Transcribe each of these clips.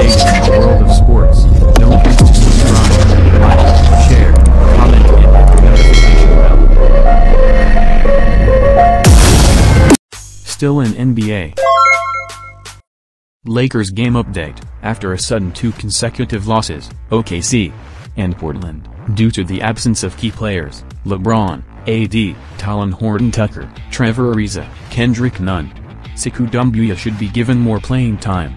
in the world of sports. Don't forget to subscribe, like, share, comment, and hit the notification bell. Still in NBA. Lakers game update, after a sudden two consecutive losses, OKC and Portland, due to the absence of key players, LeBron, AD, Talen Horton Tucker, Trevor Ariza, Kendrick Nunn, Sekou Doumbouya should be given more playing time,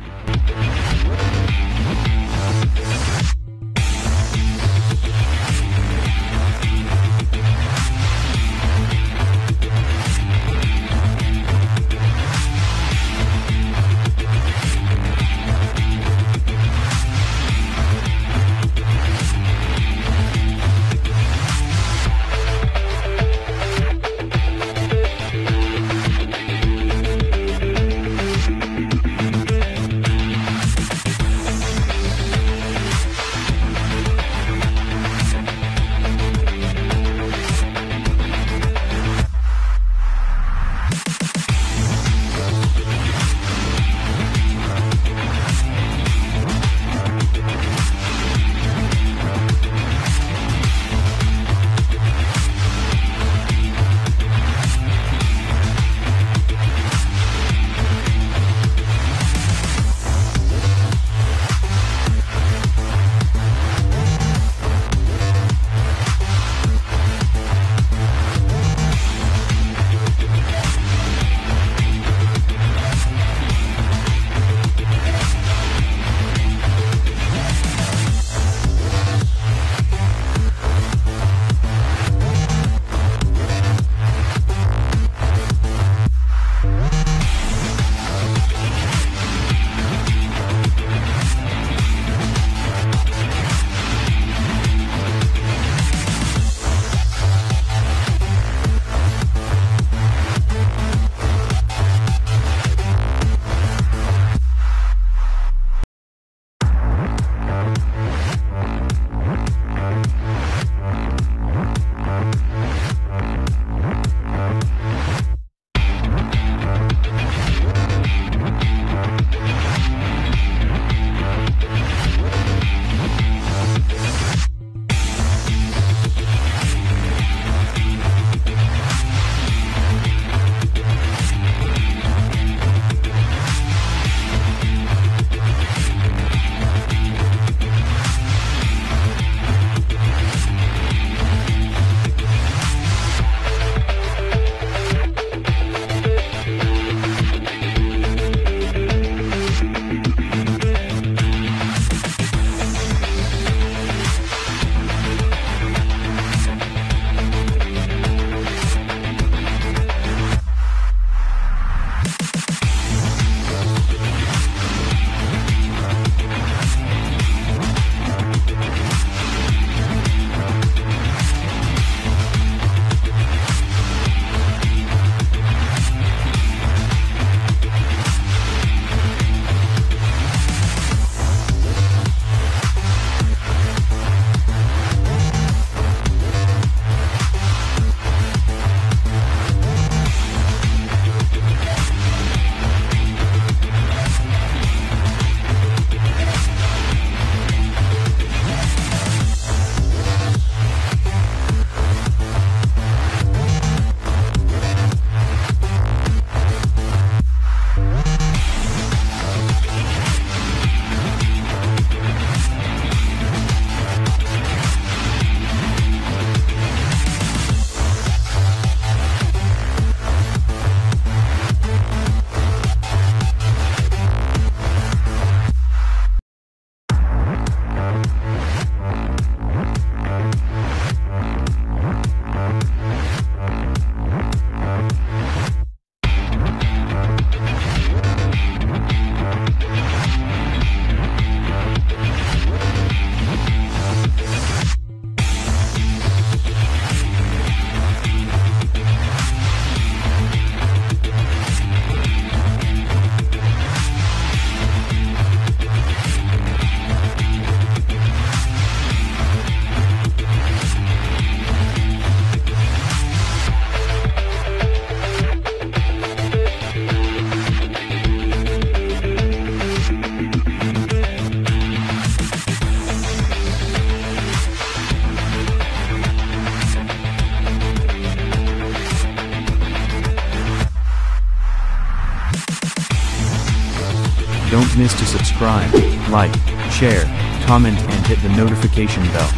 Miss to subscribe, like, share, comment and hit the notification bell.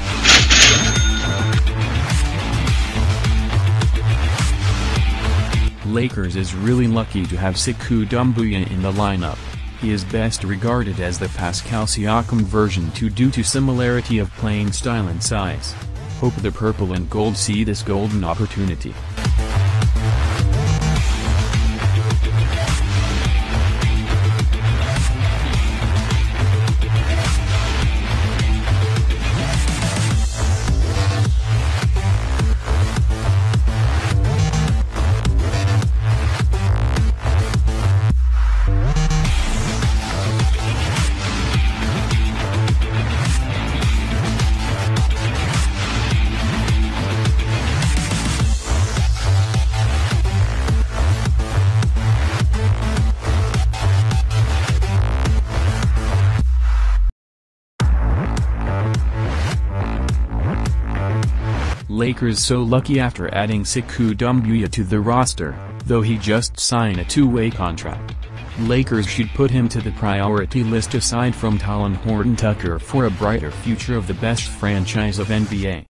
Lakers is really lucky to have Sekou Doumbouya in the lineup. He is best regarded as the Pascal Siakam version 2 due to similarity of playing style and size. Hope the purple and gold see this golden opportunity. Lakers so lucky after adding Sekou Doumbouya to the roster, though he just signed a two-way contract. Lakers should put him to the priority list aside from Talen Horton Tucker for a brighter future of the best franchise of NBA.